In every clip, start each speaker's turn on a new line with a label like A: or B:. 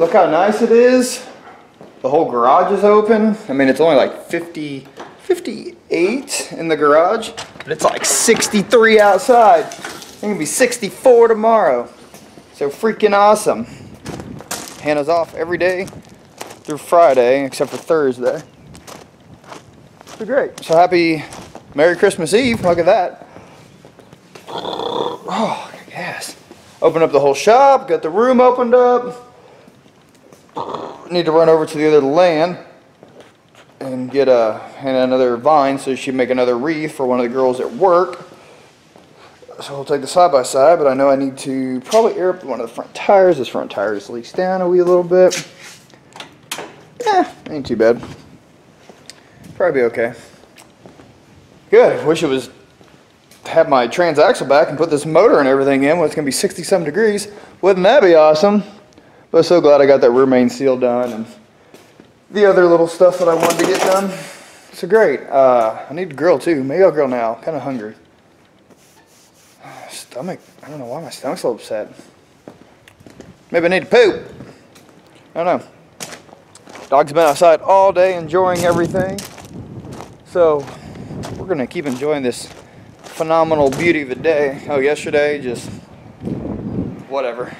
A: look how nice it is. The whole garage is open. I mean, it's only like 50, 58 in the garage, but it's like 63 outside. It's gonna be 64 tomorrow. So freaking awesome. Hannah's off every day through Friday, except for Thursday. So great. So happy Merry Christmas Eve. Look at that. Oh, yes. Open up the whole shop, got the room opened up. Need to run over to the other land and get a and another vine so she can make another wreath for one of the girls at work. So we'll take the side by side, but I know I need to probably air up one of the front tires. This front tire just leaks down a wee little bit. Eh, ain't too bad. Probably be okay. Good. Wish it was have my transaxle back and put this motor and everything in when it's gonna be 67 degrees. Wouldn't that be awesome? But so glad I got that rear main seal done and the other little stuff that I wanted to get done. So great. Uh, I need to grill too. Maybe I'll grill now. Kind of hungry. Stomach. I don't know why my stomach's so upset. Maybe I need to poop. I don't know. Dog's been outside all day enjoying everything. So we're gonna keep enjoying this phenomenal beauty of a day. Oh, yesterday just whatever.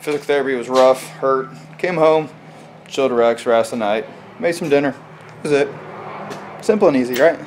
A: Physical therapy was rough, hurt. Came home, chilled, relaxed, rest the night, made some dinner. That was it. Simple and easy, right?